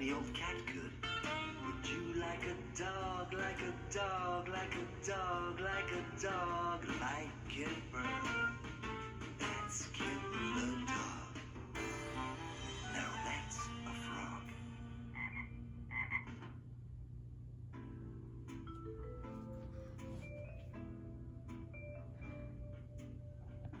The old cat could. Would you like a dog, like a dog, like a dog, like a dog, like it, That's